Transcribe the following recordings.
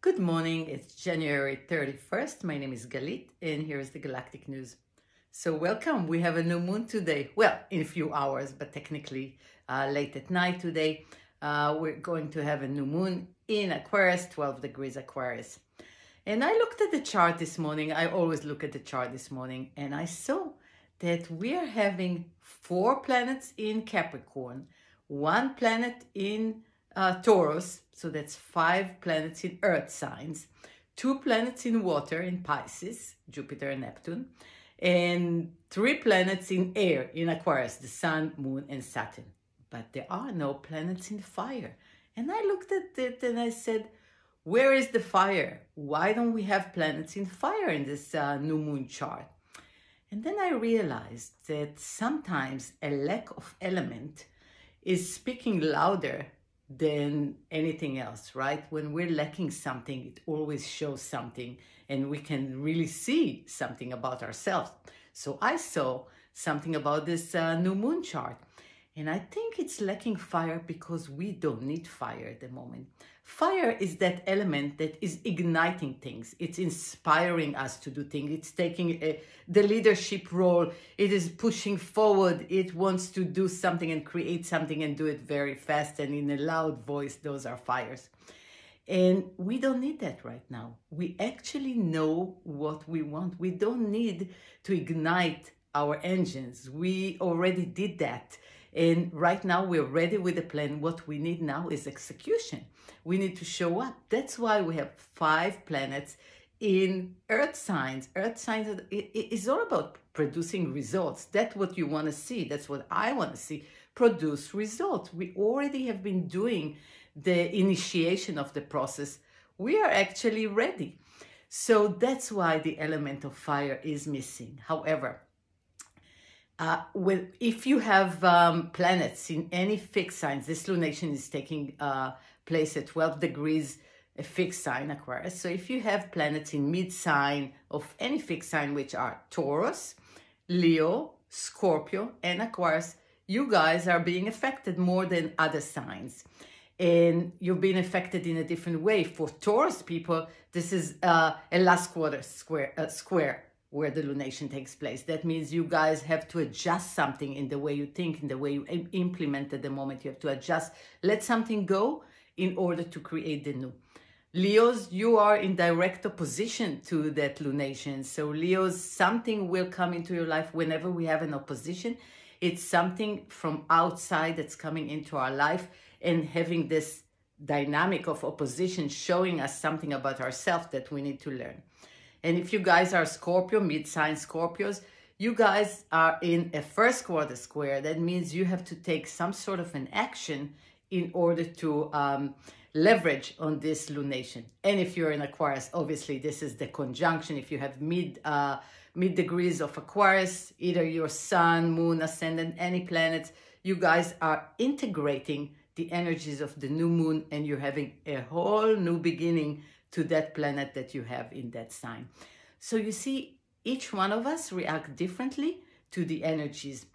Good morning, it's January 31st. My name is Galit, and here's the Galactic News. So, welcome. We have a new moon today. Well, in a few hours, but technically uh, late at night today. Uh, we're going to have a new moon in Aquarius, 12 degrees Aquarius. And I looked at the chart this morning. I always look at the chart this morning, and I saw that we are having four planets in Capricorn, one planet in uh, Taurus, so that's five planets in earth signs, two planets in water in Pisces, Jupiter and Neptune, and three planets in air in Aquarius, the Sun, Moon, and Saturn. But there are no planets in fire. And I looked at it and I said, where is the fire? Why don't we have planets in fire in this uh, new moon chart? And then I realized that sometimes a lack of element is speaking louder than anything else, right? When we're lacking something, it always shows something and we can really see something about ourselves. So I saw something about this uh, new moon chart. And I think it's lacking fire because we don't need fire at the moment. Fire is that element that is igniting things. It's inspiring us to do things. It's taking a, the leadership role. It is pushing forward. It wants to do something and create something and do it very fast and in a loud voice. Those are fires. And we don't need that right now. We actually know what we want. We don't need to ignite our engines. We already did that. And right now we're ready with the plan. What we need now is execution. We need to show up. That's why we have five planets in earth signs. Earth signs is all about producing results. That's what you want to see. That's what I want to see. Produce results. We already have been doing the initiation of the process, we are actually ready. So that's why the element of fire is missing. However, uh, with, if you have um, planets in any fixed signs, this lunation is taking uh, place at 12 degrees a fixed sign Aquarius. So if you have planets in mid sign of any fixed sign, which are Taurus, Leo, Scorpio, and Aquarius, you guys are being affected more than other signs and you've been affected in a different way. For Taurus people, this is uh, a last quarter square, uh, square where the lunation takes place. That means you guys have to adjust something in the way you think, in the way you implement at the moment. You have to adjust, let something go in order to create the new. Leos, you are in direct opposition to that lunation. So Leos, something will come into your life whenever we have an opposition. It's something from outside that's coming into our life and having this dynamic of opposition showing us something about ourselves that we need to learn. And if you guys are Scorpio, mid-sign Scorpios, you guys are in a first quarter square. That means you have to take some sort of an action in order to um, leverage on this lunation. And if you're in Aquarius, obviously this is the conjunction. If you have mid uh, mid degrees of Aquarius, either your sun, moon, ascendant, any planets, you guys are integrating the energies of the new moon and you're having a whole new beginning to that planet that you have in that sign. So you see, each one of us react differently to the energies,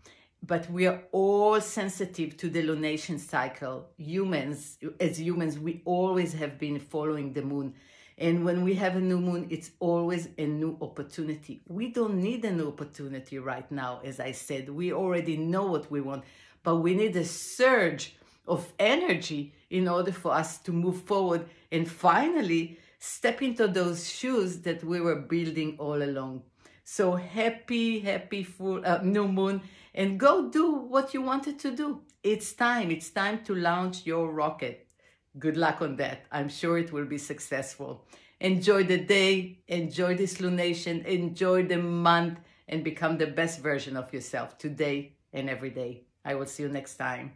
but we are all sensitive to the lunation cycle. Humans, as humans, we always have been following the moon. And when we have a new moon, it's always a new opportunity. We don't need a new opportunity right now, as I said. We already know what we want, but we need a surge of energy in order for us to move forward and finally step into those shoes that we were building all along. So happy, happy full uh, new moon and go do what you wanted to do. It's time. It's time to launch your rocket. Good luck on that. I'm sure it will be successful. Enjoy the day, enjoy this lunation, enjoy the month, and become the best version of yourself today and every day. I will see you next time.